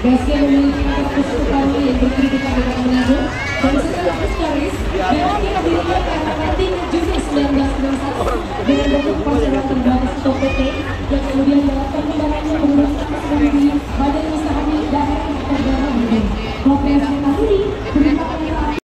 Meski memiliki mata kesukaan yang berkritikan dengan mengandung, dan setelah historis, memang dihadirinya karena nanti Juni 1961 dengan bentuk pasaran terbatas atau PT yang kemudian dalam perkembangannya menggunakan sebagai badan usaha daerah negara Bogor. Koperasi